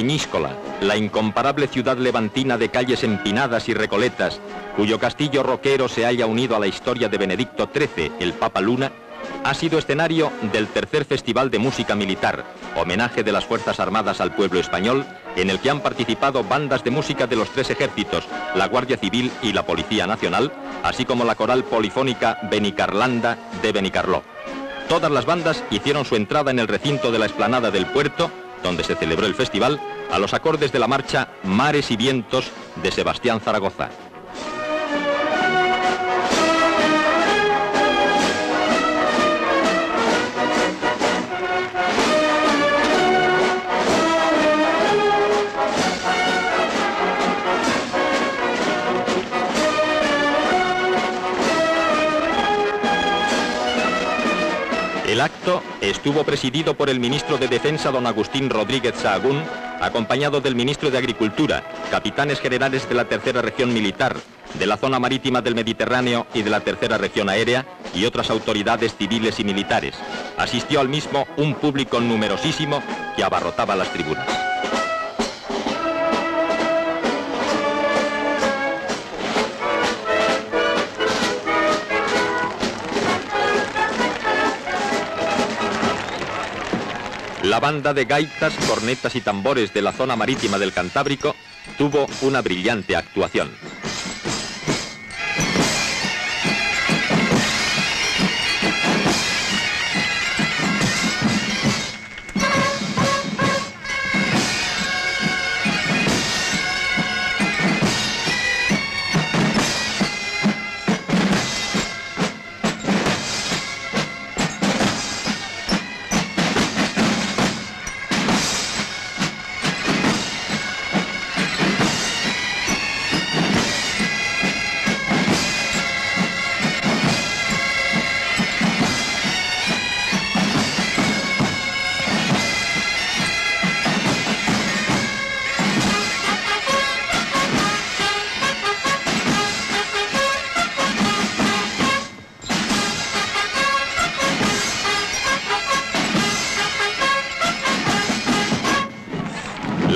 Peñíscola, la incomparable ciudad levantina de calles empinadas y recoletas, cuyo castillo roquero se haya unido a la historia de Benedicto XIII, el Papa Luna, ha sido escenario del tercer Festival de Música Militar, homenaje de las Fuerzas Armadas al pueblo español, en el que han participado bandas de música de los tres ejércitos, la Guardia Civil y la Policía Nacional, así como la coral polifónica Benicarlanda de Benicarló. Todas las bandas hicieron su entrada en el recinto de la explanada del puerto, donde se celebró el festival, a los acordes de la marcha Mares y Vientos de Sebastián Zaragoza. Acto estuvo presidido por el ministro de Defensa, don Agustín Rodríguez Sahagún, acompañado del ministro de Agricultura, capitanes generales de la Tercera Región Militar, de la zona marítima del Mediterráneo y de la Tercera Región Aérea y otras autoridades civiles y militares. Asistió al mismo un público numerosísimo que abarrotaba las tribunas. La banda de gaitas, cornetas y tambores de la zona marítima del Cantábrico tuvo una brillante actuación.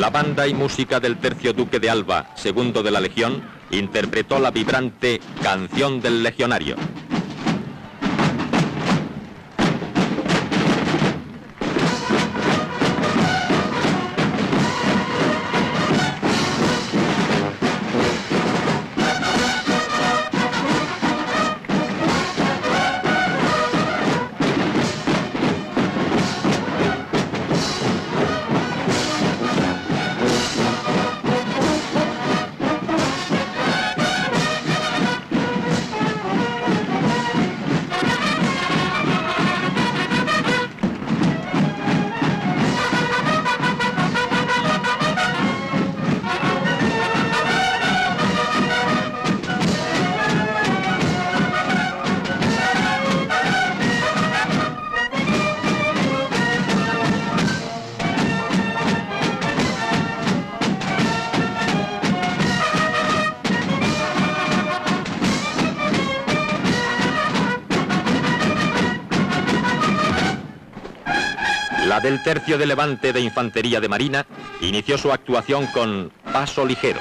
La banda y música del tercio Duque de Alba, segundo de la Legión, interpretó la vibrante Canción del Legionario. La del tercio de Levante de Infantería de Marina inició su actuación con Paso Ligero.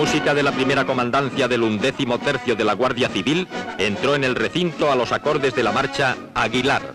Música de la primera comandancia del undécimo tercio de la Guardia Civil entró en el recinto a los acordes de la marcha Aguilar.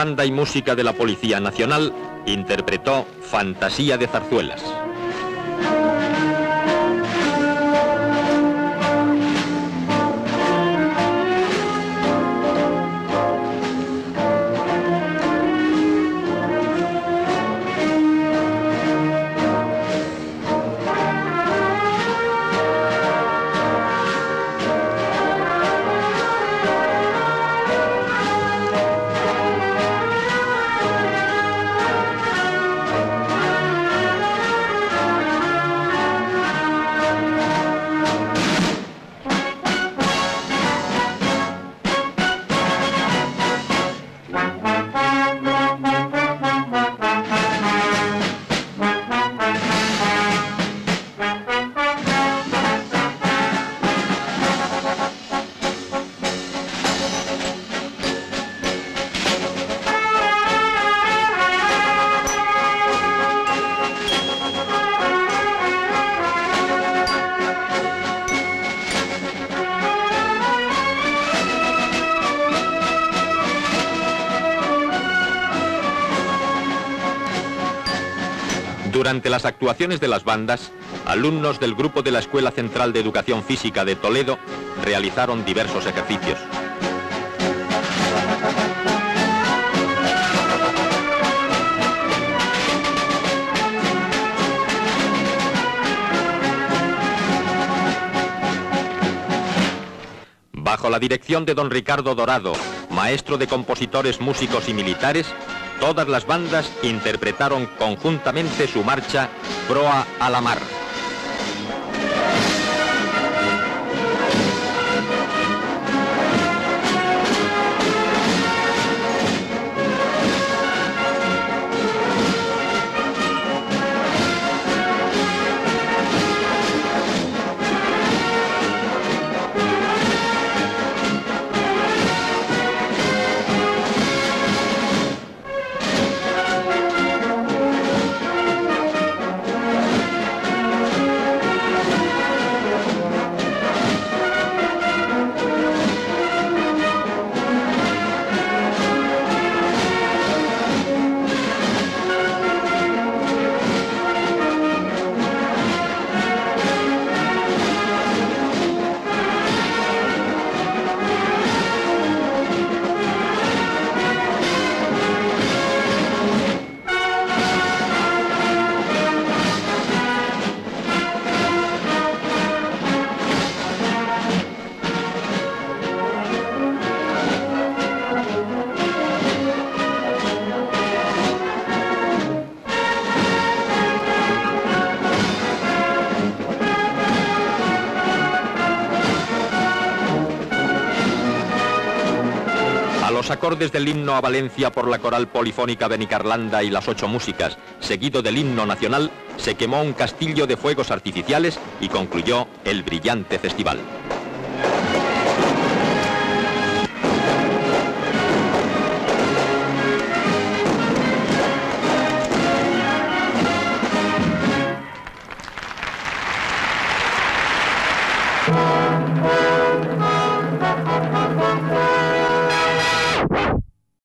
Banda y música de la Policía Nacional interpretó Fantasía de Zarzuelas. Durante las actuaciones de las bandas, alumnos del grupo de la Escuela Central de Educación Física de Toledo realizaron diversos ejercicios. Bajo la dirección de don Ricardo Dorado, maestro de compositores, músicos y militares, Todas las bandas interpretaron conjuntamente su marcha Proa a la Mar. Acordes del himno a Valencia por la coral polifónica Benicarlanda y las ocho músicas, seguido del himno nacional, se quemó un castillo de fuegos artificiales y concluyó el brillante festival.